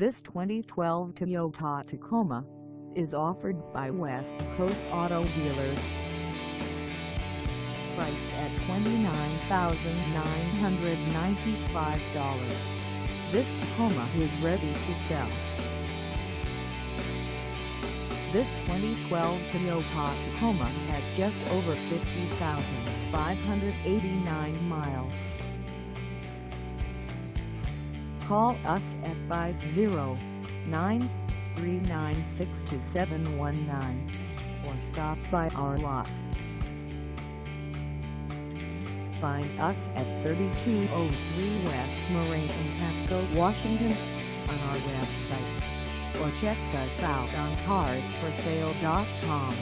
This 2012 Toyota Tacoma is offered by West Coast Auto Dealers. Priced at $29,995, this Tacoma is ready to sell. This 2012 Toyota Tacoma has just over 50,589 miles. Call us at 509-396-2719 or stop by our lot. Find us at 3203 West Moraine in Pasco, Washington on our website or check us out on carsforsale.com.